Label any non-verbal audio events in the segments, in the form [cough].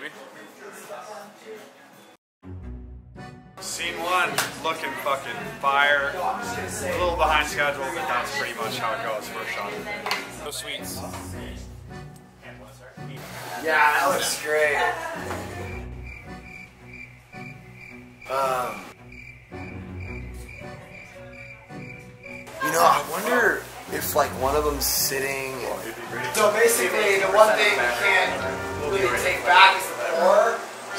Jimmy. Scene one, looking fucking fire. A little behind schedule, but that's pretty much how it goes first shot. No sweets. Yeah, that looks great. Um, you know, I wonder if like one of them's sitting. So basically, the one thing we can't really take back is the core.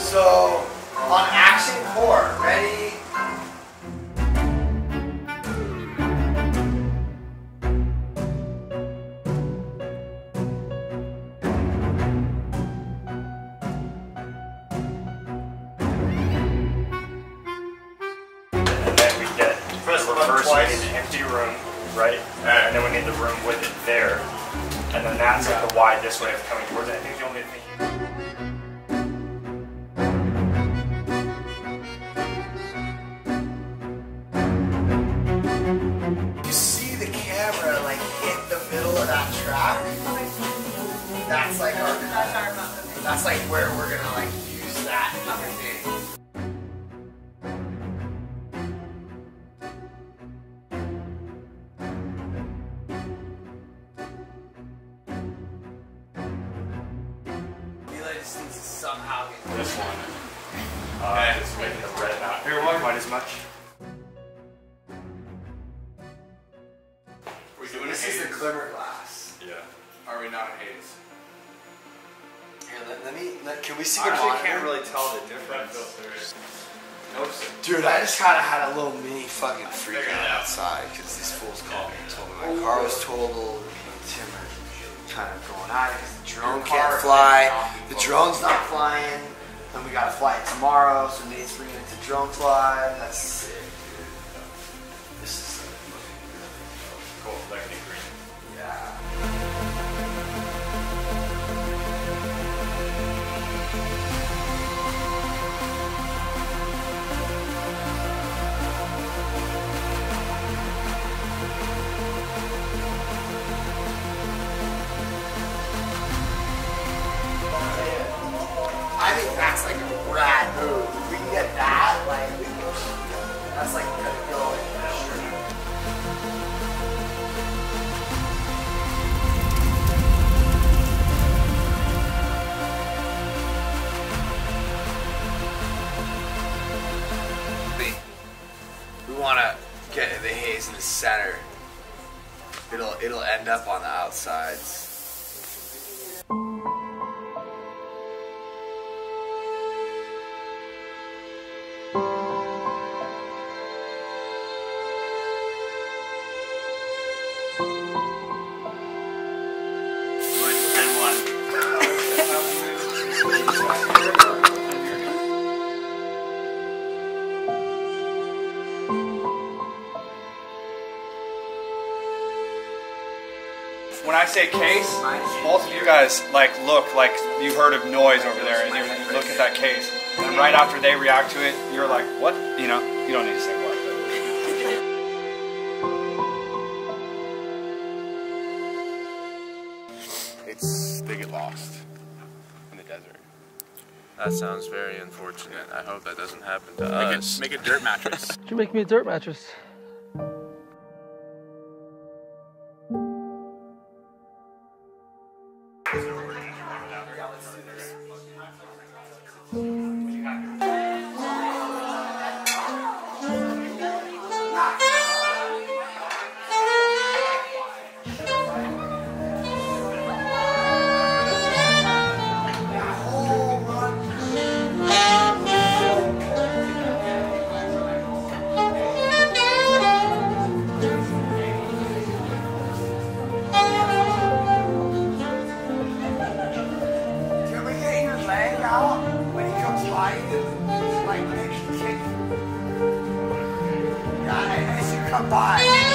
So on action core, ready? and then we get the reverse, we need an empty room, right? And then we need the room with it there. And then that's like the wide this way of coming towards it. I think the That's like our. That's our motto. That's like where we're gonna like use that thing. Mila just needs to somehow get This one. Uh, just making the red not Here, one quite as much. We doing This is the Glimmerglass. Yeah. Are we not in haze? Let, let me. Let, can we see I the monitor? can't really tell the difference. Dude, I just kind of had a little mini fucking freak out out. outside because these fools called me and told me my car was totaled. Me and Tim kind of going ah, at it because the drone can't fly. The drone's not flying. Then we got to fly it tomorrow, so Nate's bringing it to drone fly. That's sick, that's like a rad move. If we can get that, like, we can, that's like gonna go in for sure. We want to get the haze in the center. It'll it'll end up on the outsides. Say case, both of you guys like look like you heard of noise over there, and you you look at that case, and right after they react to it, you're like, what? You know, you don't need to say what. It's they get lost in the desert. That sounds very unfortunate. I hope that doesn't happen to Make us. it make a dirt mattress. You make me a dirt mattress? Yeah,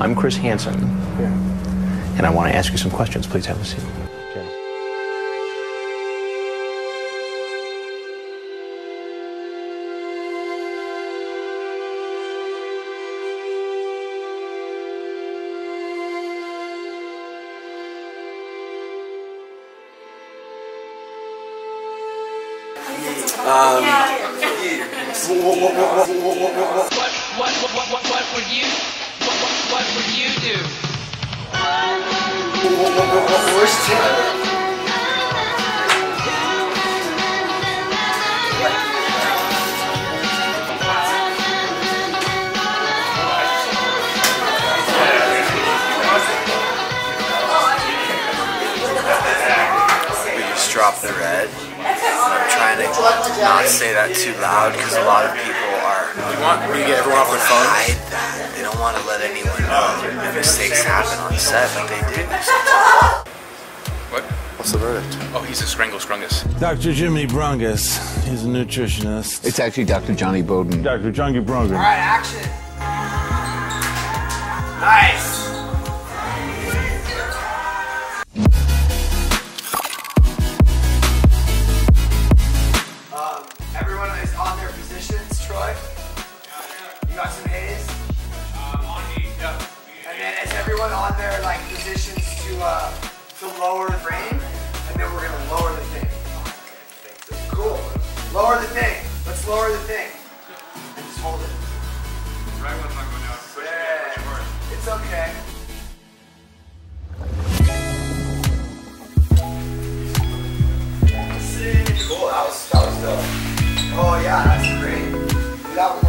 I'm Chris Hansen, and I want to ask you some questions. Please have a seat. What, what, what, what, what would you, what, what, what would you do? Where's Tim? we just dropped the red. I'm trying to not say that too loud because a lot of people are. You want me to get everyone off their phone? Want to let anyone know if mistakes happen on set, but they do. What? What's the verdict? Oh, he's a Scrangle Scrungus. Dr. Jimmy Brungus. He's a nutritionist. It's actually Dr. Jonny Bowden. Dr. Johnny Brungus. All right, action. Nice. Their positions to uh, to lower the frame? And then we're gonna lower the thing. Cool. Lower the thing. Let's lower the thing. And just hold it. Right when I'm going down, push Yeah. it. It's okay. Cool, that was, that was dope. Oh yeah, that's great. Do that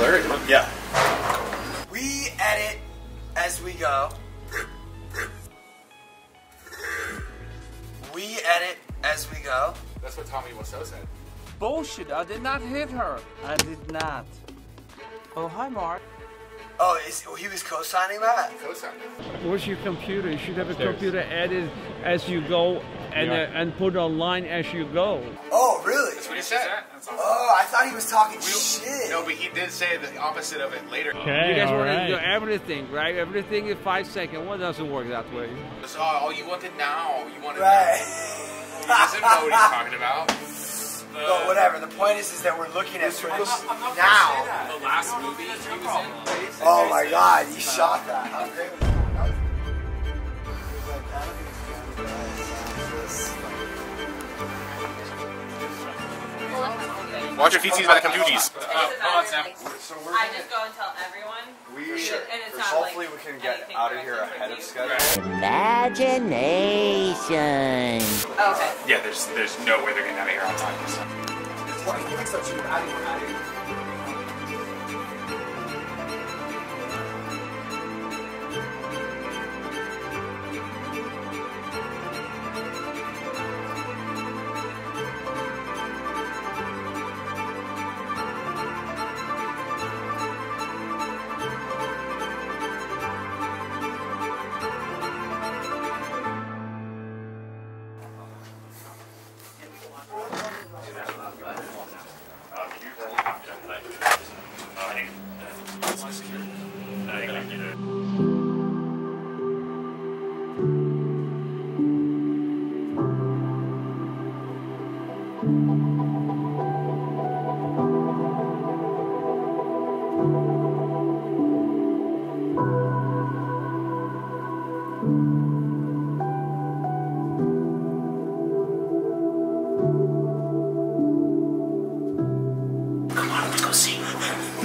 blurry. Yeah. We edit as we go. We edit as we go. That's what Tommy Wiseau said. Bullshit, I did not hit her. I did not. Oh, hi, Mark. Oh, is, he was co-signing that? Co-signing. Where's your computer? You should have a computer edit as you go and, uh, and put online as you go. Oh, really? That's what he said. Oh, I thought he was talking shit. No, but he did say the opposite of it later. Okay, you guys want to do everything, right? Everything in five seconds. What doesn't work that way? That's all, oh, you want it now. You want it Right. now. He doesn't know what he's talking about. [laughs] But whatever. The point is, is that we're looking at footage now. The last movie he was in. Oh my God, he shot that. Watch your feces by the computies. So we're I gonna, just go and tell everyone. we, And it's not hopefully like we can get out of here ahead of schedule. Imagination. Okay. Yeah, there's there's no way they're getting out of here on time.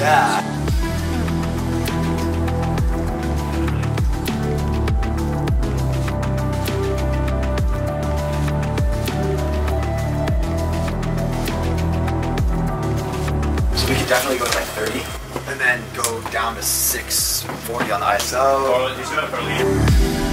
So we could definitely go to like 30 and then go down to 640 on the ISO.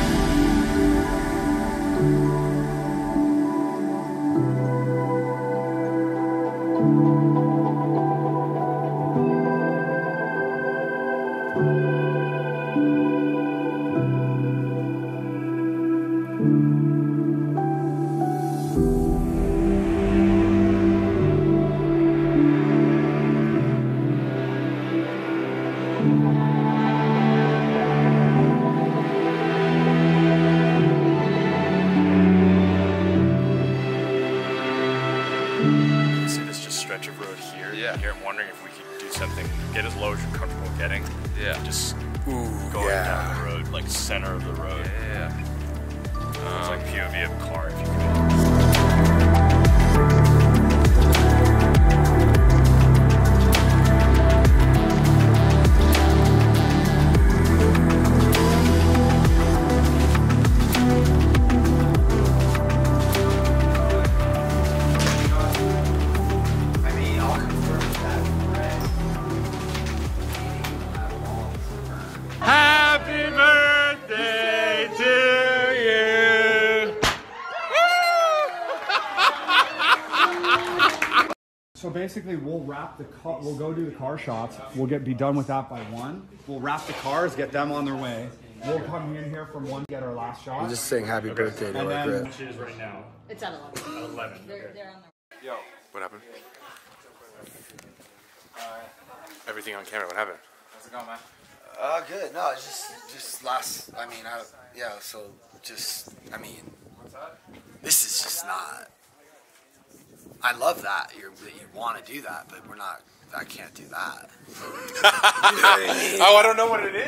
Road. Yeah. It's like um, POV of car if you could. Basically, we'll wrap the car. We'll go do the car shots. We'll get be done with that by one. We'll wrap the cars, get them on their way. We'll come in here from one, get our last shot. I'm just saying happy birthday to And our then- grip. Which is right now. It's at 11. At 11. They're, they're on the Yo, What happened? Everything on camera. What happened? how's it going, man? Uh, good. No, it's just, just last. I mean, I, yeah. So just, I mean, this is just not. I love that that you want to do that, but we're not. I can't do that. [laughs] Oh, I don't know what it is.